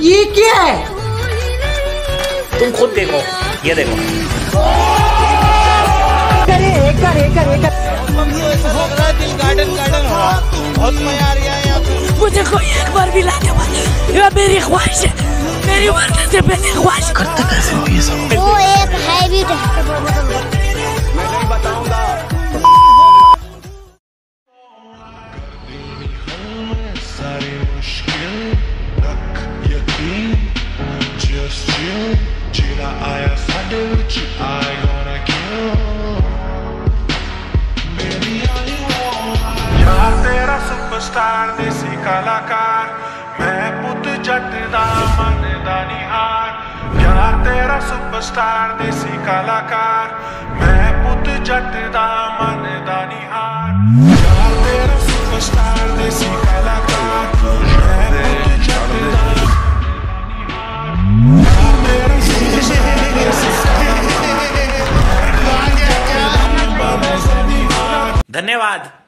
ये क्या है? तुम खुद देखो ये देखो। गार्डन गार्डन हो बहुत मज़ा आ रहा है यहाँ मुझे कोई एक बार भी लाने वाला यह मेरी ख्वाहिश है। मेरी मरने से पहले ख्वाहिश करता ये एक just you ਜਿਹੜਾ ਆਇਆ ਸਾਡੇ ਵਿੱਚ I gonna kill Baby are you ਯਾਰ ਤੇਰਾ ਸੁਪਰਸਟਾਰ ਦੇਸੀ ਕਲਾਕਾਰ ਮੈਂ ਪੁੱਤ ਜੱਟ ਦਾ ਮੰਨਦਾ ਨਹੀਂ ਹਾਰ ਯਾਰ ਤੇਰਾ ਸੁਪਰਸਟਾਰ ਦੇਸੀ ਕਲਾਕਾਰ ਮੈਂ ਪੁੱਤ ਜੱਟ ਦਾ ਮੰਨਦਾ ਨਹੀਂ ਹਾਰ धन्यवाद।